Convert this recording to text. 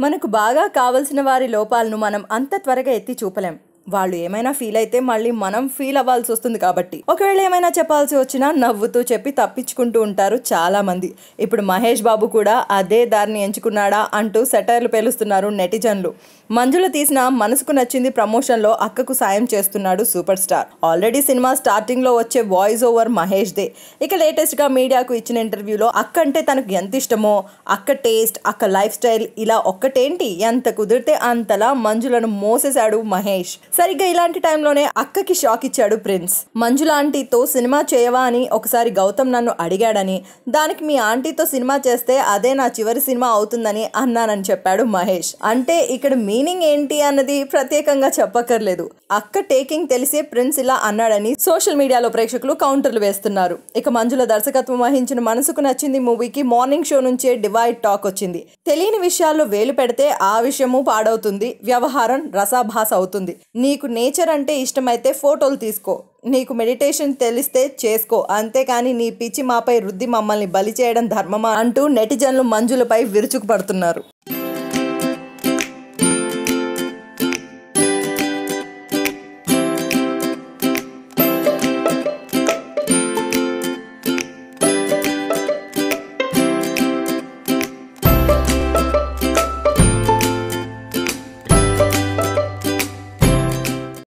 మనకు బాగా కావలసిన వారి లోపాలను మనం అంత త్వరగా ఎత్తి చూపలేం. వాళ్ళు ఏమైనా ఫీల్ అయితే మళ్ళీ మనం ఫీల్ అవ్వాల్సి వస్తుంది కాబట్టి. ఒకవేళ ఏమైనా చెప్పాల్సి వచ్చినా నవ్వుతూ చెప్పి తప్పించుకుంటూ ఉంటారు చాలా మంది ఇప్పుడు మహేష్ బాబు కూడా అదే దారిని ఎంచుకున్నాడా అంటూ సెటైర్లు పేలుస్తున్నారు నెటిజన్లు. మంజుల తీసిన మనసుకు నచ్చింది ప్రమోషన్లో అక్కకు సాయం చేస్తున్నాడు సూపర్ స్టార్. ఆల్రెడీ సినిమా స్టార్టింగ్లో వచ్చే వాయిస్ ఓవర్ మహేష్ దే ఇక లేటెస్ట్గా మీడియాకు ఇచ్చిన ఇంటర్వ్యూలో అక్క అంటే తనకు ఎంత ఇష్టమో అక్క టేస్ట్ అక్క లైఫ్ స్టైల్ ఇలా ఒక్కటేంటి? ఎంత కుదిరితే అంతలా మంజులను మోసేశాడు మహేష్. సరిగ్గా ఇలాంటి టైంలోనే అక్కకి షాక్ ఇచ్చాడు ప్రిన్స్. మంజుల ఆంటీతో సినిమా చేయవా అని ఒకసారి గౌతమ్ నన్ను అడిగాడని దానికి మీ ఆంటీతో సినిమా చేస్తే అదే నా చివరి సినిమా అవుతుందని అన్నానని చెప్పాడు మహేష్. అంటే ఇక్కడ మీనింగ్ ఏంటి అన్నది ప్రత్యేకంగా చెప్పక్కర్లేదు. అక్క టేకింగ్ తెలిసే ప్రిన్స్ ఇలా అన్నాడని సోషల్ మీడియాలో ప్రేక్షకులు కౌంటర్లు వేస్తున్నారు. ఇక మంజుల దర్శకత్వం వహించిన మనసుకు నచ్చింది మూవీకి మార్నింగ్ షో నుంచే డివైడ్ టాక్ వచ్చింది. తెలియని విషయాల్లో వేలు పెడితే ఆ విషయము పాడవుతుంది. వ్యవహారం రసాభాస అవుతుంది. నీకు నేచర్ అంటే ఇష్టమైతే ఫోటోలు తీసుకో. నీకు మెడిటేషన్ తెలిస్తే చేసుకో. అంతేకాని నీ పిచ్చి మాపై రుద్ది మమ్మల్ని బలి చేయడం ధర్మమా అంటూ నెటిజన్లు మంజులపై విరుచుకుపడుతున్నారు.